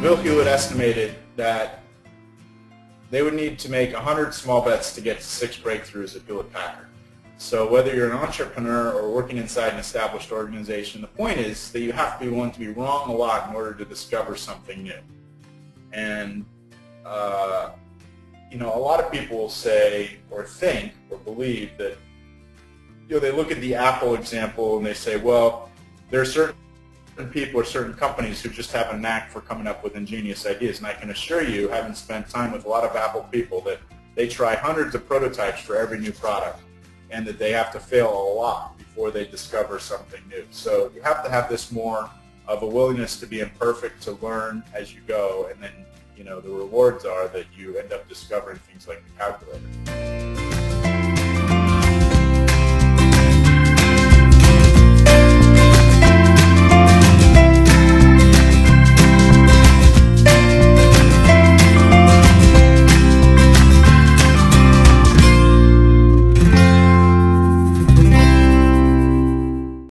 Bill Hewlett estimated that they would need to make 100 small bets to get six breakthroughs at Hewlett Packard. So whether you're an entrepreneur or working inside an established organization, the point is that you have to be willing to be wrong a lot in order to discover something new. And, uh, you know, a lot of people will say or think or believe that, you know, they look at the Apple example and they say, well, there are certain people or certain companies who just have a knack for coming up with ingenious ideas. And I can assure you, having spent time with a lot of Apple people, that they try hundreds of prototypes for every new product and that they have to fail a lot before they discover something new. So you have to have this more of a willingness to be imperfect, to learn as you go, and then you know the rewards are that you end up discovering things like the calculator.